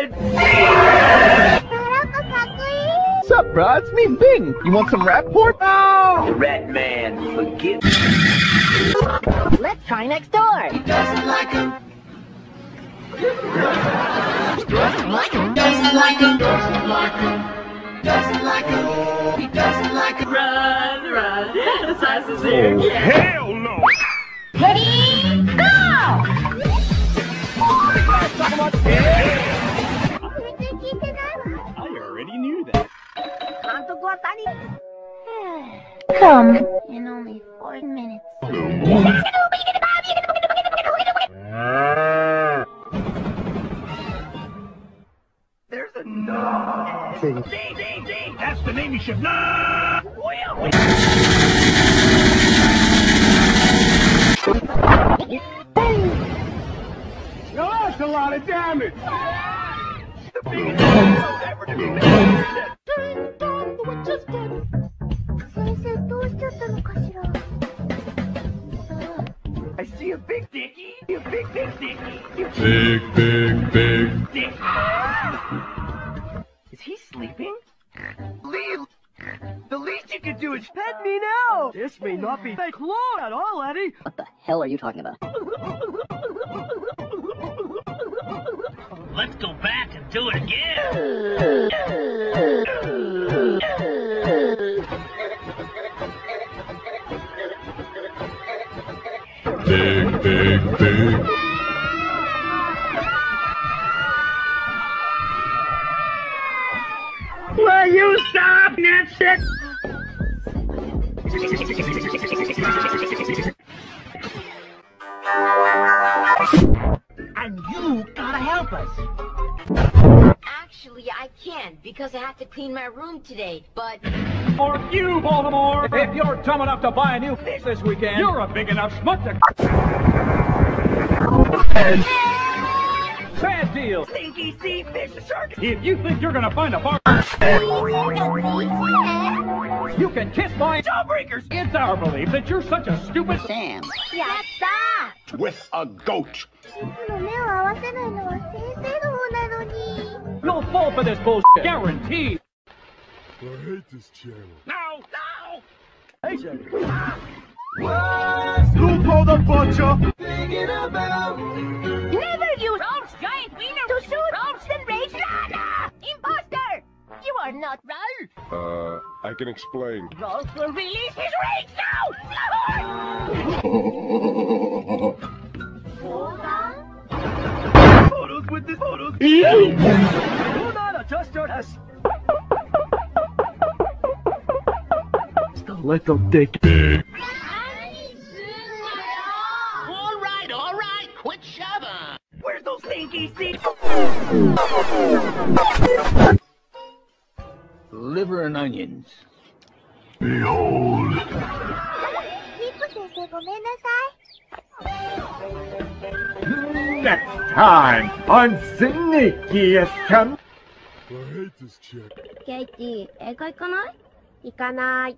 kids! What's up, bro? It's me, Bing. You want some rap pork? Oh! Rat man, forgive me. Let's try next door. Doesn't like him. Doesn't like him. Doesn't like him. Doesn't like him. Doesn't like him. He doesn't like him. Run, run, as fast as you can. Hell no! Ready, time to go out, Come in only four minutes. There's a no. Ding, ding, ding. That's the name you should know. That's a lot of damage. I see a big dicky. A big, big dicky. Big, big, big. Dick. Ah! Is he sleeping? Leave. The least you can do is pet me now. This may not be fake law at all, Eddie. What the hell are you talking about? Let's go back and do it again. Big, big, big. Will you stop that shit? And you gotta help us. Actually, I can't because I have to clean my room today. But For you, Baltimore! If you're dumb enough to buy a new fish this weekend, you're a big enough smut to... Bad deal! Stinky sea fish shark! If you think you're gonna find a bar... You can kiss my jawbreakers! It's our belief that you're such a stupid... Sam. Yes, sir. With a goat! You'll fall for this bullshit, guaranteed! I hate this channel. Now! Now! Hey, Jack. Lupo the Butcher! Never use Rolf's giant wiener to shoot Rolf's enraged Lana! Imposter! You are not Rolf! Uh, I can explain. Rolf will release his rage now! Hold on. Photos with this photos. Hold on, I just heard us. The little dick. stinky sea? Liver and onions. Behold. ミッコ先生ごめんなさい。 Next time on Sneakiest Come... I hate this chick. ケイティ、映画行かない行かない。